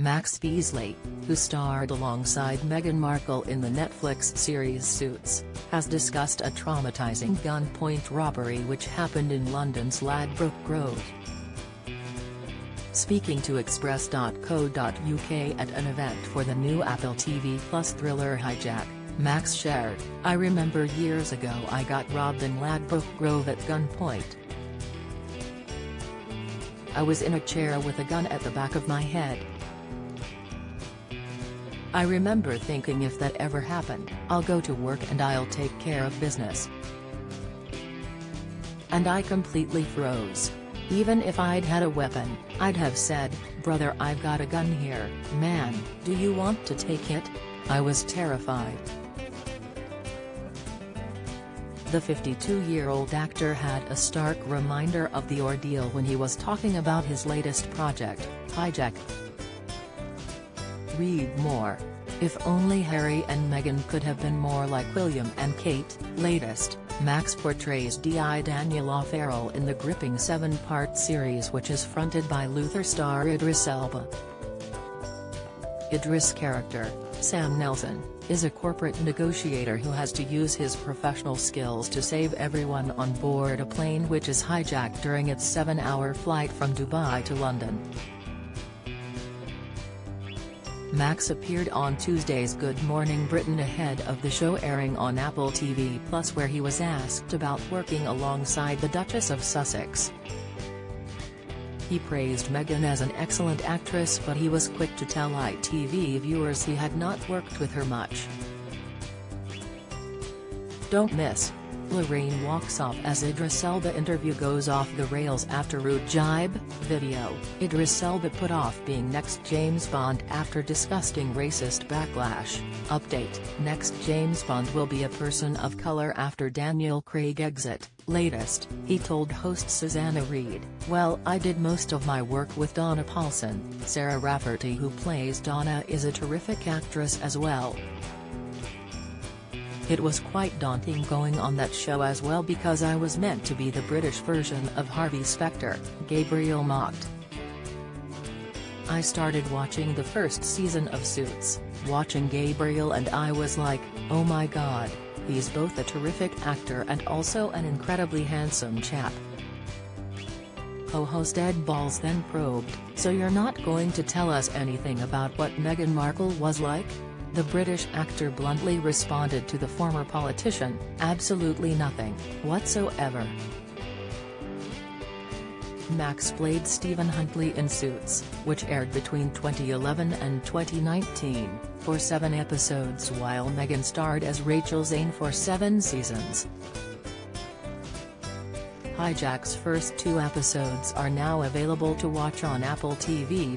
Max Beesley, who starred alongside Meghan Markle in the Netflix series Suits, has discussed a traumatizing gunpoint robbery which happened in London's Ladbroke Grove. Speaking to Express.co.uk at an event for the new Apple TV Plus thriller Hijack, Max shared, I remember years ago I got robbed in Ladbroke Grove at gunpoint. I was in a chair with a gun at the back of my head. I remember thinking if that ever happened, I'll go to work and I'll take care of business. And I completely froze. Even if I'd had a weapon, I'd have said, brother I've got a gun here, man, do you want to take it? I was terrified. The 52-year-old actor had a stark reminder of the ordeal when he was talking about his latest project, Hijack. Read more. If only Harry and Meghan could have been more like William and Kate, latest, Max portrays D.I. Daniel O'Farrell in the gripping seven-part series which is fronted by Luther star Idris Elba. Idris' character, Sam Nelson, is a corporate negotiator who has to use his professional skills to save everyone on board a plane which is hijacked during its seven-hour flight from Dubai to London. Max appeared on Tuesday's Good Morning Britain ahead of the show airing on Apple TV Plus where he was asked about working alongside the Duchess of Sussex. He praised Meghan as an excellent actress but he was quick to tell ITV viewers he had not worked with her much. Don't miss, Lorraine walks off as Idris Elba interview goes off the rails after rude jibe, video, Idris Elba put off being next James Bond after disgusting racist backlash, update, next James Bond will be a person of color after Daniel Craig exit, latest, he told host Susanna Reid, well I did most of my work with Donna Paulsen, Sarah Rafferty who plays Donna is a terrific actress as well, it was quite daunting going on that show as well because I was meant to be the British version of Harvey Specter, Gabriel Macht. I started watching the first season of Suits, watching Gabriel and I was like, oh my god, he's both a terrific actor and also an incredibly handsome chap. Co-host Ed Balls then probed, so you're not going to tell us anything about what Meghan Markle was like? The British actor bluntly responded to the former politician, absolutely nothing, whatsoever. Max played Stephen Huntley in Suits, which aired between 2011 and 2019, for seven episodes while Meghan starred as Rachel Zane for seven seasons. Hijack's first two episodes are now available to watch on Apple TV+.